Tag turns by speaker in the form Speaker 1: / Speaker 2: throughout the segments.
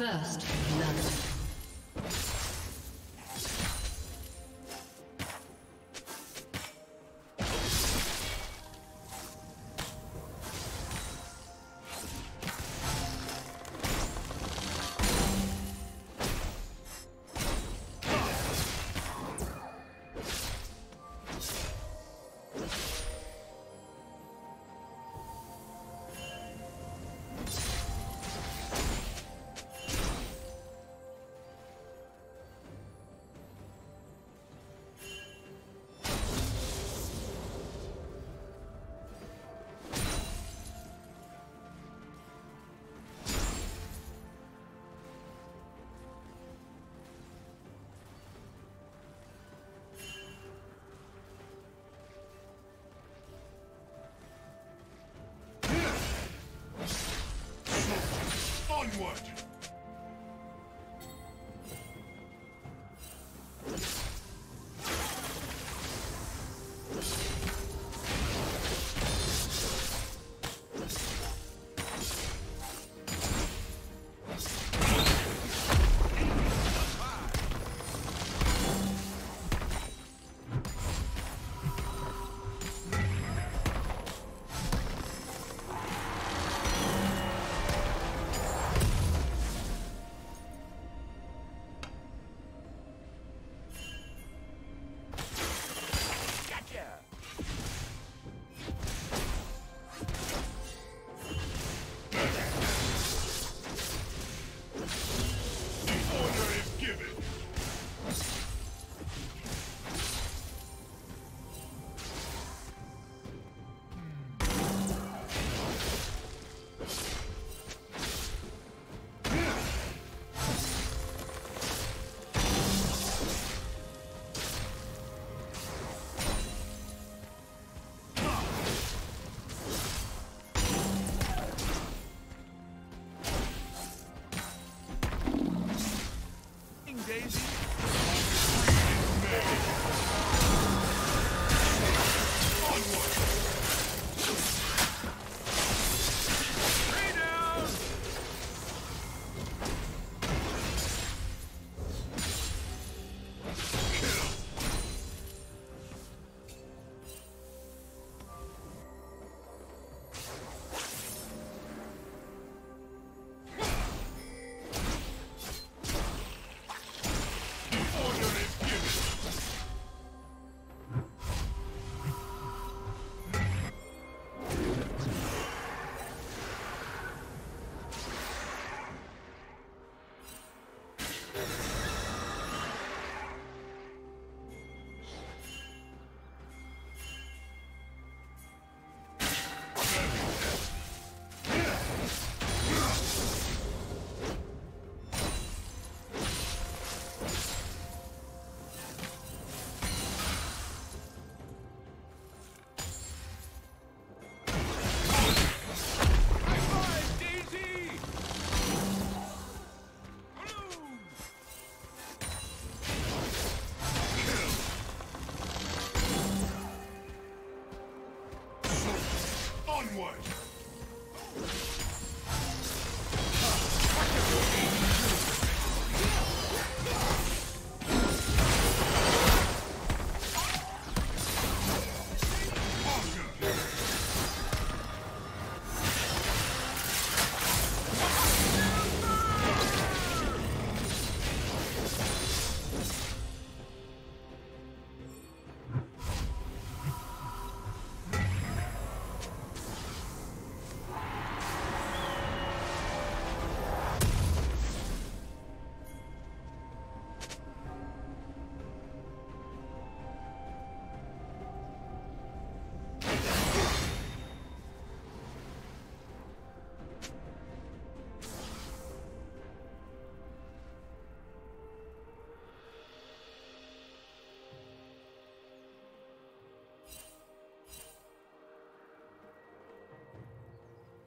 Speaker 1: First
Speaker 2: blood.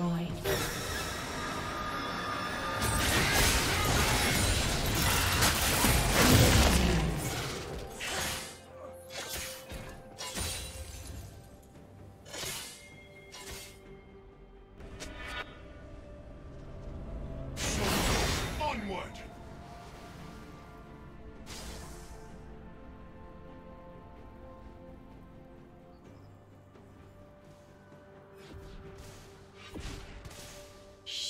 Speaker 1: destroyed.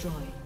Speaker 1: destroyed.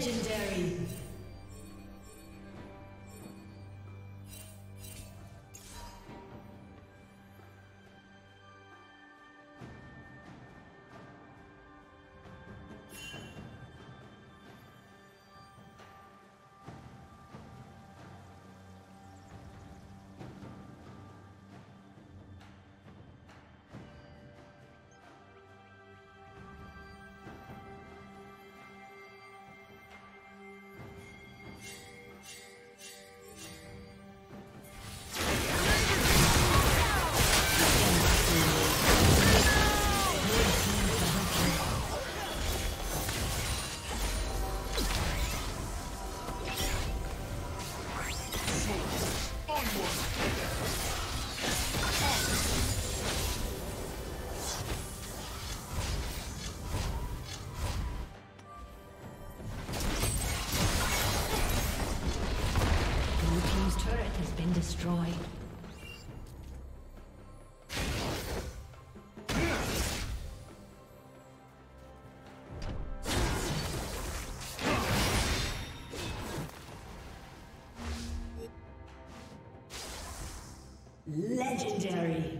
Speaker 1: Legendary. Legendary.